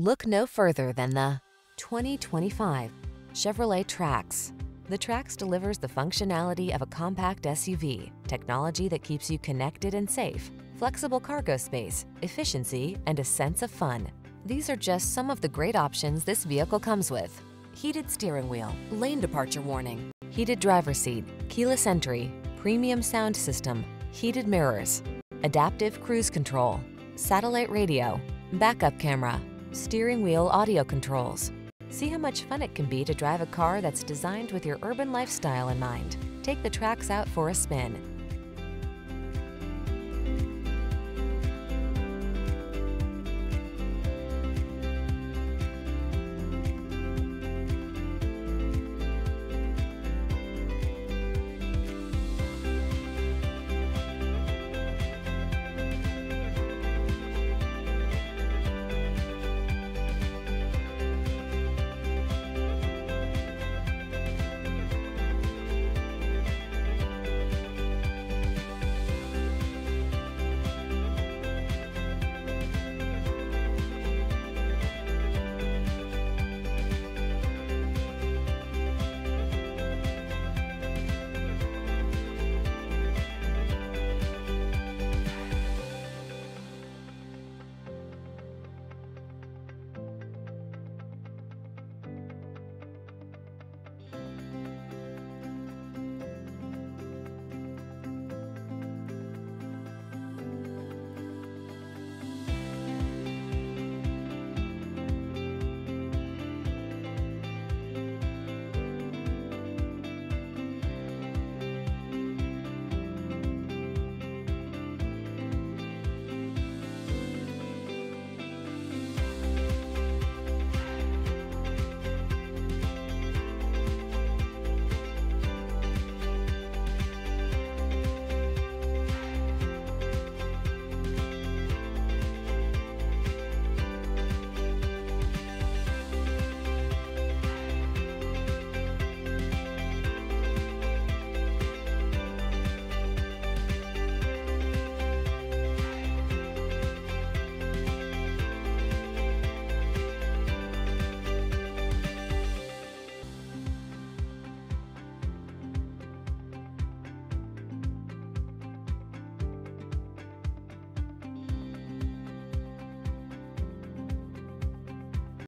Look no further than the 2025 Chevrolet Trax. The Trax delivers the functionality of a compact SUV, technology that keeps you connected and safe, flexible cargo space, efficiency, and a sense of fun. These are just some of the great options this vehicle comes with. Heated steering wheel, lane departure warning, heated driver seat, keyless entry, premium sound system, heated mirrors, adaptive cruise control, satellite radio, backup camera, steering wheel audio controls. See how much fun it can be to drive a car that's designed with your urban lifestyle in mind. Take the Trax out for a spin